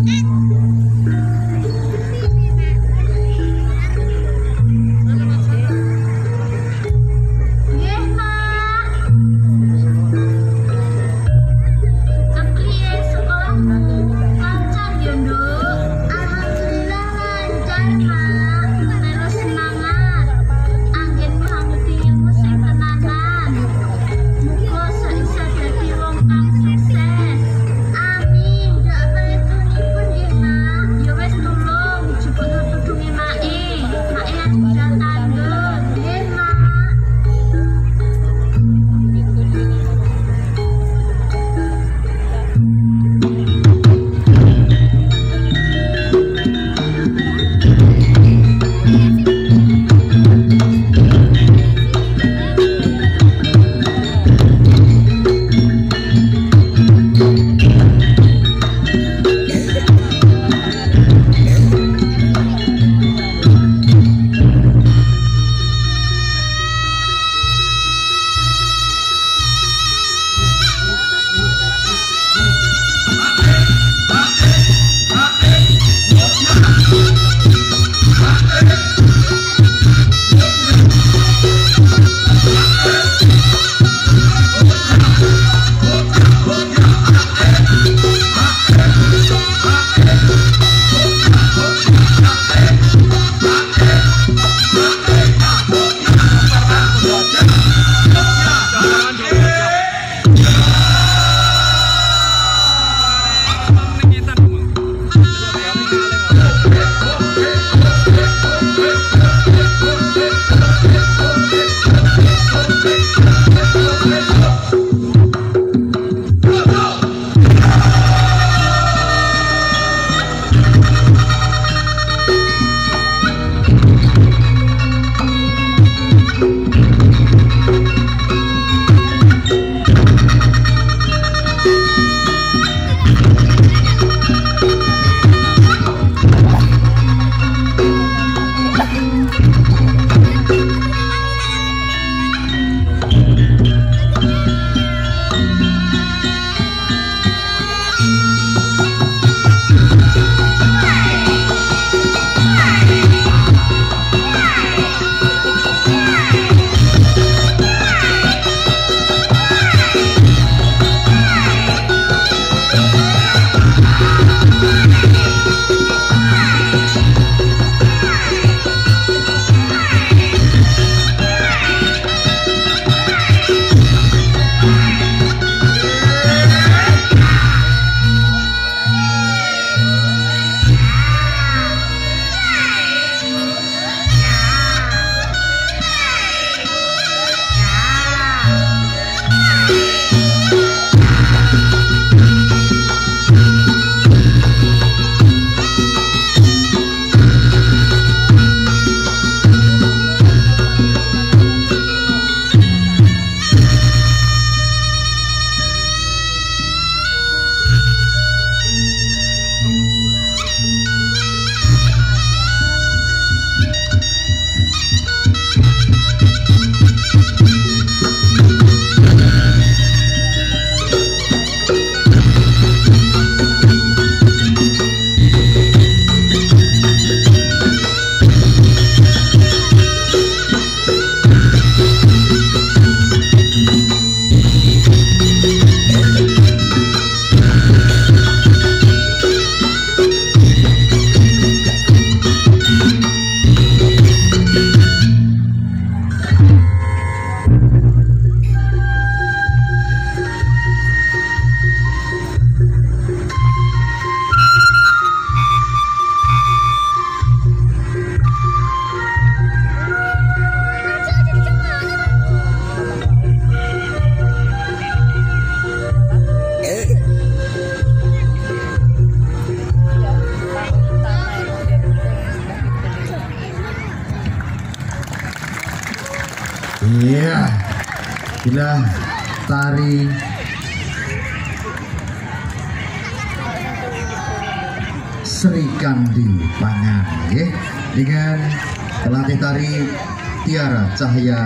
あっ Bila tari Sri Kandi Pangan ya. dengan pelatih tari Tiara Cahya